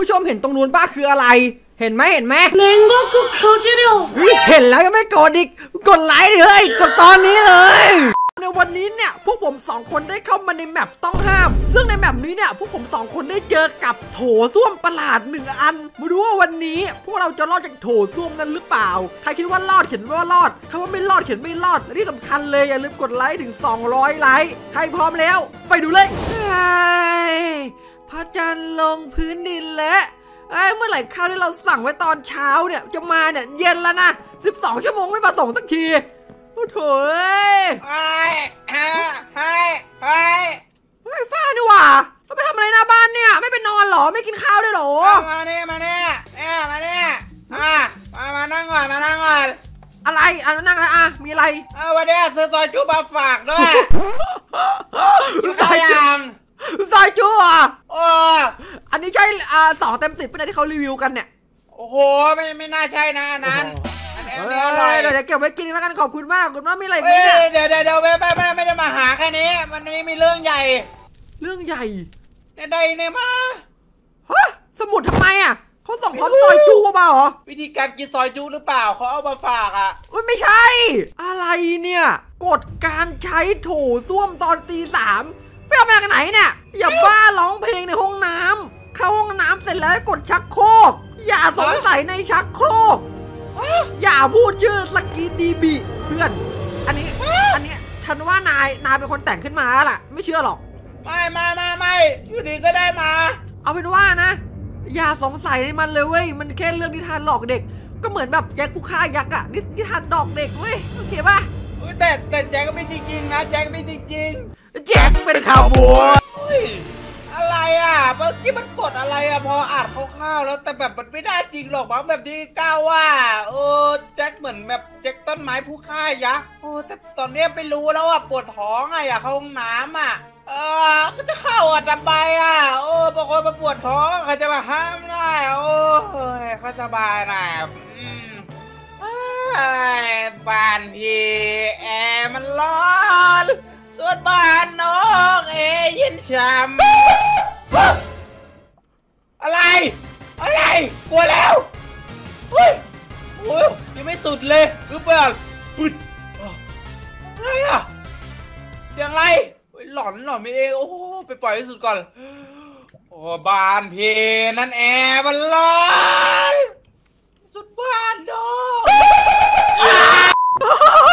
ผู้ชมเห็นตรงนู้นป้าคืออะไร เห็นไหมเห็นไหมเล็งก็คือเขาเดียวเห็นแล้วก็ไม่กดอีกกดไลค์เลยกดตอนนี้เลยในวันนี้เนี่ยพวกผม 2 คนได้เข้ามาในแมปต้องห้าม ซึ่งในแมปนี้เนี่ยพวกผม 2 คนได้เจอกับโถส้วมประหลาดหนึ่งอันมาดูว่าวันนี้ พวกเราจะรอดจากโถส้วมนั้นหรือเปล่า ใครคิดว่ารอดเขียนว่ารอดคำว่าไม่รอดเขียนไม่รอดและที่สำคัญเลยอย่าลืมกดไลค์ถึง 200 ไลค์ใครพร้อมแล้ว ไปดูเลย พระจันทร์ลงพื้นดินแล้วเอ้ยเมื่อไหร่ข้าวที่เราสั่งไว้ตอนเช้าเนี่ยจะมาเนี่ยเย็นแล้วนะ12 ชั่วโมงไม่มาส่งสักทีโอ้โถเอ้ยไอ้ไอ้ไอ้ไอ้เฮ้ยฟ้านี่หว่าเราไปทำอะไรหน้าบ้านเนี่ย ไม่ไปนอนเหรอไม่กินข้าวด้วยเหรอ มาเนี่ยมาเนี่ยเนี่ยมาเนี่ยอะมามานั่งก่อนมานั่งก่อนอะไรอะนั่งแล้วอะมีอะไรเอาวันนี้ซื้อซอยจุมาฝากด้วยอยู่ซตัอวยอจุย่าง ซอยจูอะโอ้อันนี้ใช่อ่าสองเต็มสิบเป็นที่เขารีวิวกันเนี่ยโอ้โห ไม่ไม่น่าใช่นะอันนั้นอันนี้เออันนี้อร่อยอเดี๋ยวเดี๋ยวเก็บไว้กินแล้วกันขอบคุณมากขอบคุณมากมีอะไรอีกไหมเฮ้ยเนี่ยเดี๋ยวเดี๋ยวเดี๋ยวไม่ไม่ไม่ไม่ได้มาหาแค่นี้ วันนี้มีเรื่องใหญ่เรื่องใหญ่เนี่ยได้เนี่ยมา ฮะสมุดทำไมอะเขาส่งพร้อมซอยจูมาเหรอวิธีการกินซอยจุหรือเปล่าเขาเอามาฝากอะ อุ้ยไม่ใช่ อะไรเนี่ยกฎการใช้โถส้วมตอนตีสาม ไปเอามาจากไหนเนี่ยอย่าบ้าร้องเพลงในห้องน้ำเข้าห้องน้ำเสร็จแล้วให้กดชักโครกอย่าสงสัยในชักโครกอย่าพูดชื่อสกินดีบีเพื่อน อันนี้อันนี้ฉันว่านายนายเป็นคนแต่งขึ้นมาแล้วล่ะ ไม่เชื่อหรอก ไม่ไม่ไม่ไม่อยู่ดีก็ได้มา เอาเป็นว่านะ อย่าสงสัยในมันเลยเว้ยมันแค่เรื่องนิทานหลอกเด็ก ก็เหมือนแบบแจ็คผู้ฆ่ายักษ์อะนินิทานดอกเด็กเว้ยโอเคป่ะอุ๊ยแต่แต่แจ็คก็ไม่จริงๆนะแจ็คไม่จริง แจ็คเป็นข่าวบัวยอะไรอะเมื่อกี้มันกดอะไรอะพออ่านคร่าวๆแล้วแต่แบบมันไม่ได้จริงหรอกบางแบบที่ก้าวว่าเออแจ็คเหมือนแบบแจ็คต้นไม้ผู้ฆ่ายักษ์โอ้แต่ตอนเนี้ยไปรู้แล้วอะปวดท้องอะอยากเข้าห้องน้ำอะเออก็จะเข้าอะทำไมอะโอ้บางคนมาปวดท้องใครจะมาห้ามได้โอ้ยเขาสบายหน่อยอืมเอ้ยบ้านพี่แอร์มันร้อน ส่วนบ้านน้องเอเย็นฉ่ำอะไร อะไร กลัวแล้วเฮ้ยโอ้ยยังไม่สุดเลยรือเปล่าปึ๊ดอะไรอะเสียงอะไรหลอนหลอนไม่เองโอ้ไปปล่อยให้สุดก่อนโอ้บ้านเพนั่นแอร์มันร้อนสุดบ้านน้อง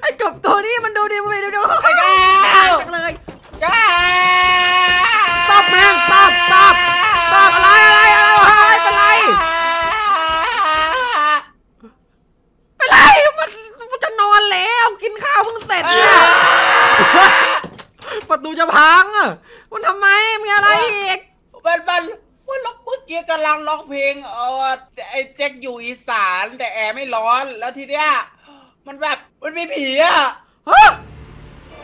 ไอ้กบตัวนี้มันดูดีมันดูดีไอ้แก้วจังเลยแก้วตอบแม่งตอบตอบตอบอะไรอะไรอะไรวะเฮ้ยเป็นไรเป็นไรมันมันจะนอนแล้วกินข้าวเพิ่งเสร็จเนี่ยประตูจะพังอะมันทำไมมีอะไรอีกมันมันมันเมื่อกี้กำลังร้องเพลงเออไอ้แจ็คอยู่อีสานแต่แอร์ไม่ร้อนแล้วทีเนี้ยมันแบบ มันมีผีอะฮะ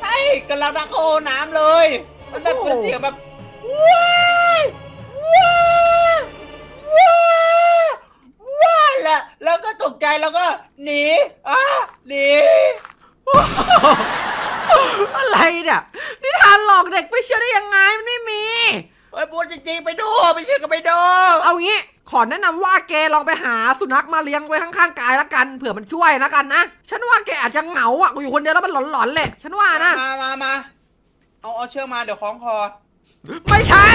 ใช่กำลังนักโอน้ำเลย มันแบบโอ้เป็นเสียงแบบว้ายว้ายว้ายว้ายแล้วแล้วก็ตกใจแล้วก็หนีอะหนีอะไรเนี่ยนิทานหลอกเด็กไปเชื่อได้ยังไงมันไม่มี ไอ้ยพูดจริงๆไปดูไปเชื่อก็ไปดู เอางี้ ขอแนะนำว่าแกลองไปหาสุนัขมาเลี้ยงไว้ข้างๆกายละกันเผื่อมันช่วยละกันนะ ฉันว่าแกอาจจะเหงาอะอยู่คนเดียวแล้วมันหลอนๆแหละฉันว่านะ มามามาเอาเอาเชือกมาเดี๋ยวคล้องคอ ไม่ใช่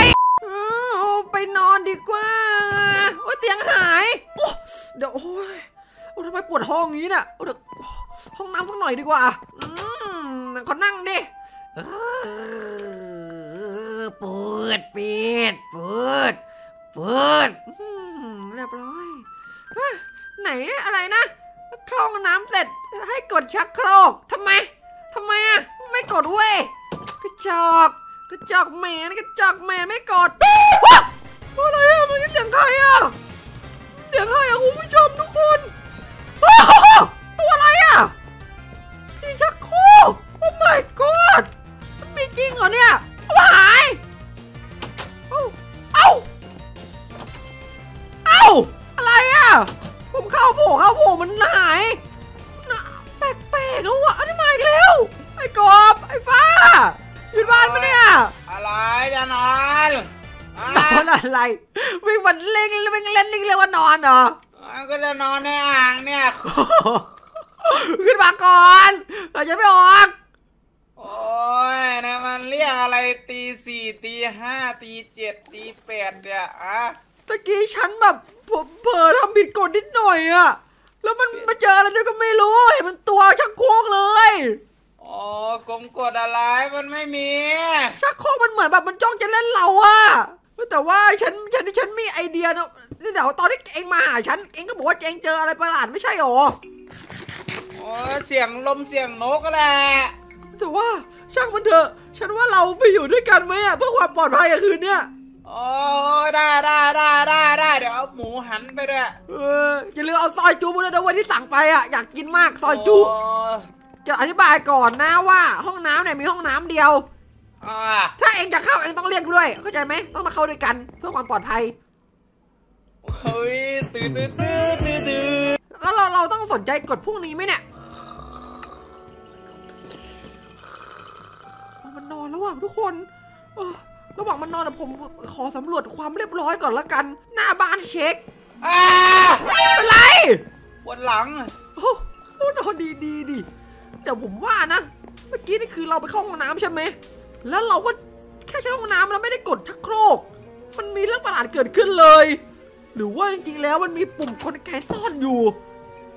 อ้าวไปนอนดีกว่าโอ้ยเตียงหายโอ้เดี๋ยวโอ้ยโอ้ยทำไมปวดท้องอย่างนี้เนี่ยโอ้ยเดี๋ยวห้องน้ำสักหน่อยดีกว่าอืมขอนั่งดิเออปวดปิดปวดปวดอืม เรียบร้อยไหนอะไรนะเข้าห้องน้ำเสร็จให้กดชักโครกทำไมทำไมอะไม่กดเว้ยกระจอกกระจอกแมนกระจอกแมนไม่กดว้าวอะไรอะมันเสียงใครอะเสียงใครอะคุณผู้ชมทุกคนตัวอะไรอะพี่ชักโครกโอ้ my god ข้าโผล่เข้าโผล่มันหายน่ะแปลกๆแล้วอะอันนี้มาอีกแล้ว ไอ้กบ ไอ้ฟ้าอยู่บ้านปะเนี่ย อะไรจะนอนอะนอนอะไร วิ่งมันเล่นวิ่งเล่นนี่เรียกว่านอนเหรออะก็จะนอนในอ่างเนี่ย ขึ้นมาก่อนเราจะไม่ออกโอ้ยนะมันเรียกอะไรตีสี่ตีห้าตีเจ็ดตีแปดเนี่ยอะ ตะกี้ฉันแบบผมเผลอทำผิดกฎนิดหน่อยอะแล้วมันมาเจออะไรด้วยก็ไม่รู้เห็นมันตัวชักโครกเลยอ๋อกลมกดอะไรมันไม่มี ชักโครกมันเหมือนแบบมันจ้องจะเล่นเราอะแต่ว่าฉันฉันฉันมีไอเดียนะนี่เดี๋ยวตอนที่เองมาหาฉันเองก็บอกว่าเองเจออะไรประหลาดไม่ใช่หรอโอ้ยเสียงลมเสียงนกก็แหละแต่ว่าช่างมันเถอะ ฉันว่าเราไปอยู่ด้วยกันไหมอะเพื่อความปลอดภัยอะคืนเนี้ย โอ้ยได้ได้ได้ได้ได้เดี๋ยวเอาหมูหันไปด้วยเอออย่าลืมเอาซอยจูมาด้วยนะวันที่สั่งไปอะอยากกินมากซอยจูโอ้ยจะอธิบายก่อนนะว่าห้องน้ำเนี่ยมีห้องน้ำเดียว อ่าถ้าเองจะเข้าเองต้องเรียกด้วยเข้าใจไหมต้องมาเข้าด้วยกันเพื่อความปลอดภัย เฮ้ยตื่นตื่นตื่นตื่นตื่นแล้วเราเราต้องสนใจกฎพวกนี้ไหมเนี่ยเอามันนอนแล้วว่ะทุกคนเออ ระหว่างมันนอนนะผมขอสำรวจความเรียบร้อยก่อนละกัน หน้าบ้านเช็คอ่าเป็นไรปวดหลังโอ้โหนอนดีดีดิเดี๋ยวผมว่านะ เมื่อกี้นี่คือเราไปเข้าห้องน้ำใช่ไหมแล้วเราก็แค่ใช้ห้องน้ำแล้วไม่ได้กดชักโครก มันมีเรื่องประหลาดเกิดขึ้นเลย หรือว่าจริงๆแล้วมันมีปุ่มกลไกซ่อนอยู่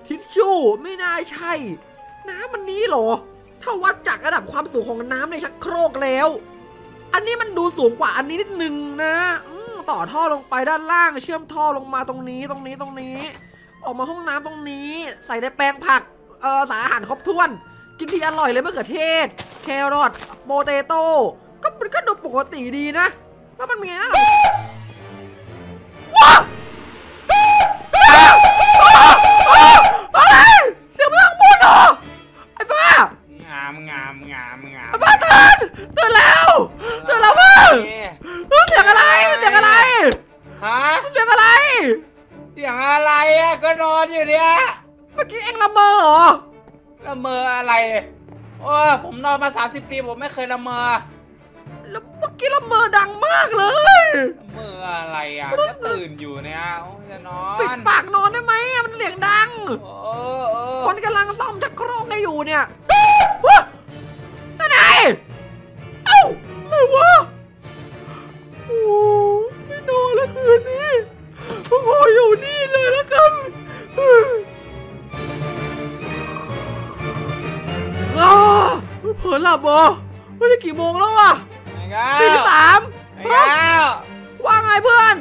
ทิชชู่ไม่น่าใช่ น้ำมันนี้เหรอ ถ้าวัดจากระดับความสูงของน้ำในชักโครกแล้ว อันนี้มันดูสูงกว่าอันนี้นิดนึงนะต่อท่อลงไปด้านล่าง เชื่อมท่อลงมาตรงนี้ตรงนี้ตรงนี้ ออกมาห้องน้ำตรงนี้ ใส่ในแปลงผักเออสารอาหารครบถ้วน กินทีอร่อยเลยมะเขือเทศ แครอทโปเตโต้ก็มันก็ดูปกติดีนะ แล้วมันมีอะไรนะว้า นอนมา30ปีผมไม่เคยละเมอแล้วเมื่อกี้ละเมอดังมากเลยละเมออะไรอะก็ตื่นอยู่เนี่ยโอ้ยจะนอนปิดปากนอนได้ไหมอะมันเสียงดังโอ้เออคนกำลังซ่อมชักโครกให้อยู่เนี่ยวะนั่นไงเอ้าอะไรวะโอ้ไม่นอนแล้วคืนนี้ผมขอ อหลับเหรอไม่ได้กี่โมงแล้ววะไอ้ก้าตีสามไอ้ก้าวว่าไงเพื่อน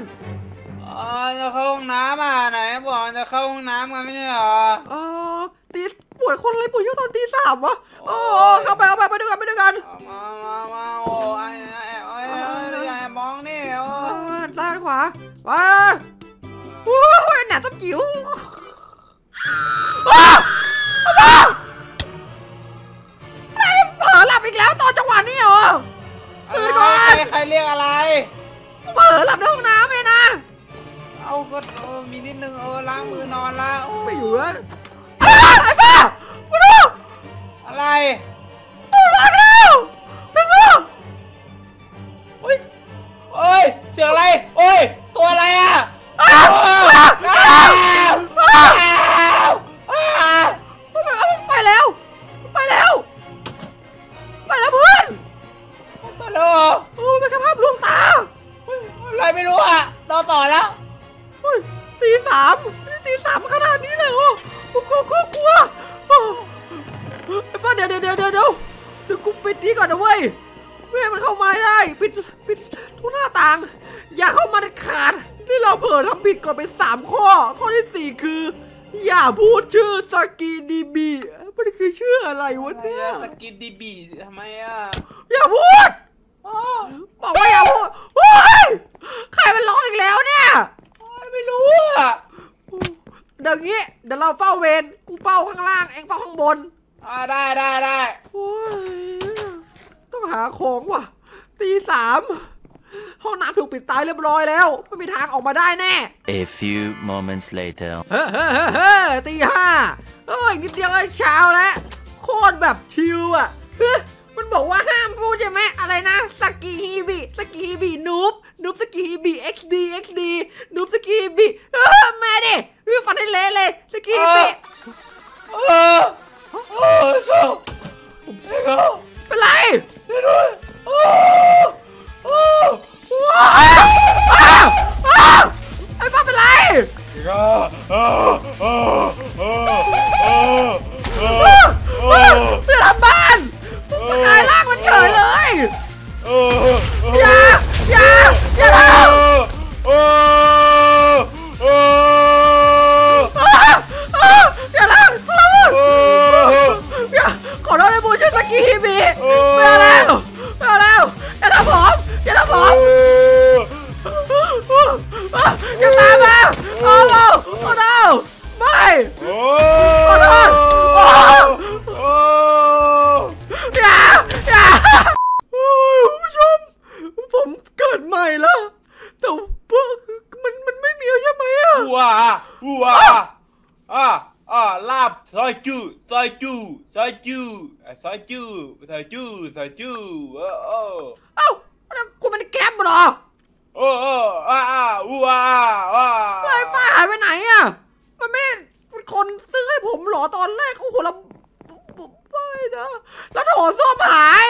อ๋อจะเข้าห้องน้ำอะไหนบอกจะเข้าห้องน้ำกันไม่ใช่เหรอเออตีปวดคนอะไรปวดเยอะตอนตีสามวะโอ้เข้าไปเข้าไปไปด้วยกันไปด้วยกันเอามามามาโอ้ยไอ้ไอ้ไอ้ไอ้ไอ้มองนี่โอ้อ่าซ้ายขวาไปโอ้ยหนาต้มจิ๋ว เรียกอะไรเผลอหลับในห้องน้ำเลยนะ เอาก็เออมีนิดนึงเออล้างมือนอนละโอ้ไม่อยู่แล้วอ้าวไอ้ป้ามาดูอะไรมันมาแล้วเห็นปะโอ้ยโอ้ยเสียงอะไรโอ้ยตัวอะไรอะอ้าวโอ้ยอ้าวอ้าอ้าววอ้าวอ้าวอ้าวมันเอาไปแล้วไปแล้วไปแล้วเพื่อนมาแล้ว ต่อแล้วเฮ้ยตีสามนี่ตีสามขนาดนี้เลยเหรอผมกลัวกลัวกลัวโอ้ไอ้ป้าเดี๋ยวเดี๋ยวเดี๋ยวเดี๋ยวเดี๋ยวเดี๋ยวกูปิดนี้ก่อนนะเว้ยไม่ให้มันเข้ามาได้ ปิดปิดทุกหน้าต่าง อย่าเข้ามาเด็ดขาดนี่เราเผลอทำผิดก่อนไปสามข้อ ข้อที่สี่คือ อย่าพูดชื่อสกีดีบีมันคือชื่ออะไรวะเนี่ยสกินดีบีทำไมอะอย่าพูดอ้าว บอกว่าอย่าพูดโอ้ยใครมันร้องอีกแล้วเนี่ยโอ้ยไม่รู้อะเดี๋ยวงี้ เดี๋ยวเราเฝ้าเวรกูเฝ้าข้างล่างเองเฝ้าข้างบน อ่าได้ได้ได้โอ้ยต้องหาของว่ะตีสามห้องน้ำถูกปิดตายเรียบร้อยแล้ว ไม่มีทางออกมาได้แน่ A few moments later. เฮ้เฮ้เฮ้เฮ้ตีห้าเอ้ยนิดเดียวก็เช้าแล้ว โคตรแบบชิลอะเฮ้ยมัน บอกว่าห้ามพูดใช่ไหมอะไรนะสกีฮีบิสกีฮีบินูบนูบสกีฮีบี XD XD นูบสกีฮีบีเออแม่ดิเออฟันให้เละเลยสกีฮีบีเออเออเจ้าเจ้าเป็นไรช่วยด้วยเออเออว้าวอ้าวอ้าวไอ้ป้าเป็นไรเออ อย่าตามมาโอ้โหโอ้โหไม่โอ้โทษโอ้โอ้อย่าอย่าโอ้ยผู้ชม ผมเกิดใหม่แล้ว แต่ว่ามันมันไม่มีใช่ไหมอะว้าว้าอ่าอ่าลาบซอยจูซอยจูซอยจูซอยจูซอยจูซอยจูเออเอ้าแล้วกูเป็นแก๊ปหรอ เออเอออ่าอ่าว้าว้าไล่ฟ้าหายไปไหนอะมันไม่ได้เป็นคนซื้อให้ผมเหรอตอนแรกเขาคนละไม่นะแล้วโถส้วมหาย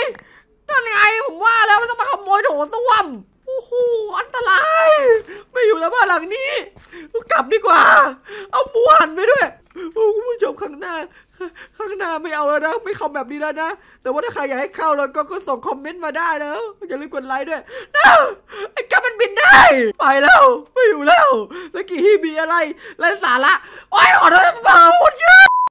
นั่นไงผมว่าแล้วมันต้องมาขโมยโถส้วมโอ้โหอันตราย ไม่อยู่แล้วบ้านหลังนี้ กลับดีกว่า เอาหมูหันไปด้วย ชมข้างหน้า ข้างหน้าไม่เอาแล้วนะไม่เข้าแบบนี้แล้วนะแต่ว่าถ้าใครอยากให้เข้าแล้วก็ก็ส่งคอมเมนต์มาได้นะอย่าลืมกดไลค์ด้วยนะไอ้กับมันบินได้ ไปแล้วไม่อยู่แล้วแล้วกี่ฮีบีอะไรไรสาระโอ้ยขอโทษมาพูดเยอะ